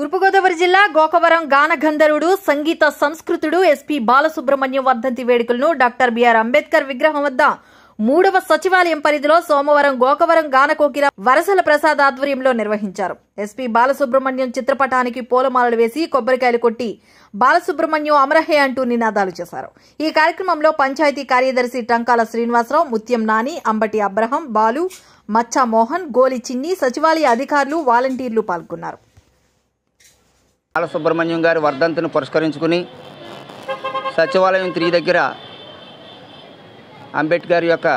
తూర్పుగోదావరి జిల్లా గోకవరం గానగంధర్వుడు సంగీత సంస్కృతుడు ఎస్పీ బాలసుబ్రహ్మణ్యం వర్ధంతి వేడుకలను డాక్టర్ బిఆర్ అంబేద్కర్ విగ్రహం వద్ద మూడవ సచివాలయం పరిధిలో సోమవారం గోకవరం గానకోకిల వరసల ప్రసాద్ ఆధ్వర్యంలో నిర్వహించారు. ఎస్పీ బాలసుబ్రహ్మణ్యం చిత్రపటానికి పూలమాలలు వేసి కొబ్బరికాయలు కొట్టి బాలసుబ్రహ్మణ్యం అమరహే అంటూ నినాదాలు చేశారు. ఈ కార్యక్రమంలో పంచాయతీ కార్యదర్శి టంకాల శ్రీనివాసరావు ముత్యం నాని అంబటి అబ్రహం బాలు మచ్చా మోహన్ గోలి చిన్ని సచివాలయ అధికారులు వాలంటీర్లు పాల్గొన్నారు. బాలసుబ్రహ్మణ్యం గారి వర్ధంతిని పురస్కరించుకుని సచివాలయం త్రీ దగ్గర అంబేద్కర్ యొక్క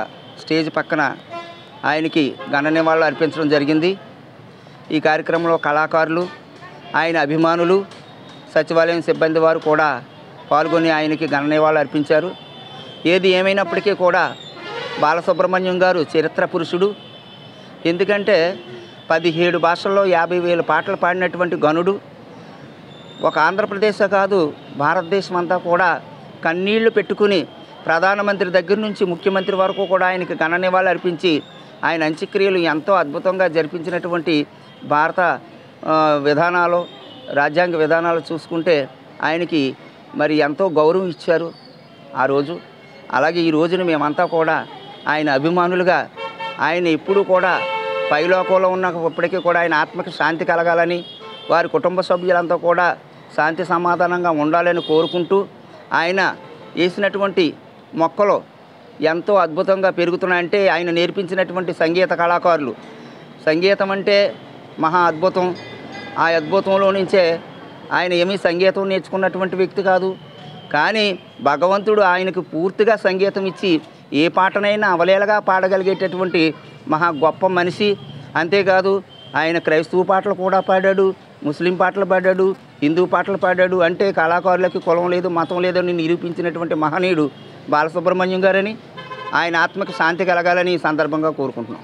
స్టేజ్ పక్కన ఆయనకి ఘన నివాళులు అర్పించడం జరిగింది. ఈ కార్యక్రమంలో కళాకారులు ఆయన అభిమానులు సచివాలయం సిబ్బంది వారు కూడా పాల్గొని ఆయనకి ఘన నివాళులు అర్పించారు. ఏది ఏమైనప్పటికీ కూడా బాలసుబ్రహ్మణ్యం గారు చరిత్ర పురుషుడు. ఎందుకంటే పదిహేడు భాషల్లో యాభై వేల పాటలు పాడినటువంటి గనుడు. ఒక ఆంధ్రప్రదేశ్ కాదు భారతదేశం అంతా కూడా కన్నీళ్ళు పెట్టుకుని ప్రధానమంత్రి దగ్గర నుంచి ముఖ్యమంత్రి వరకు కూడా ఆయనకి ఘన నివాళులు అర్పించి ఆయన అంత్యక్రియలు ఎంతో అద్భుతంగా జరిపించినటువంటి భారత విధానాలు రాజ్యాంగ విధానాలు చూసుకుంటే ఆయనకి మరి ఎంతో గౌరవం ఇచ్చారు ఆ రోజు. అలాగే ఈ రోజున మేమంతా కూడా ఆయన అభిమానులుగా ఆయన ఎప్పుడూ కూడా పైలోకంలో ఉన్న ఇప్పటికీ కూడా ఆయన ఆత్మకి శాంతి కలగాలని వారి కుటుంబ సభ్యులంతా కూడా శాంతి సమాధానంగా ఉండాలని కోరుకుంటూ ఆయన వేసినటువంటి మొక్కలు ఎంతో అద్భుతంగా పెరుగుతున్నాయంటే ఆయన నేర్పించినటువంటి సంగీత కళాకారులు. సంగీతం అంటే మహా అద్భుతం. ఆ అద్భుతంలో నుంచే ఆయన ఏమీ సంగీతం నేర్చుకున్నటువంటి వ్యక్తి కాదు. కానీ భగవంతుడు ఆయనకు పూర్తిగా సంగీతం ఇచ్చి ఏ పాటనైనా అవలేలగా పాడగలిగేటటువంటి మహా గొప్ప మనిషి. అంతేకాదు ఆయన క్రైస్తవ పాటలు కూడా పాడాడు. ముస్లిం పాటలు పాడాడు హిందూ పాటలు పాడాడు అంటే కళాకారులకి కులం లేదు మతం లేదని నిరూపించినటువంటి మహనీయుడు బాలసుబ్రహ్మణ్యం గారని ఆయన ఆత్మకి శాంతి కలగాలని ఈ సందర్భంగా కోరుకుంటున్నాం.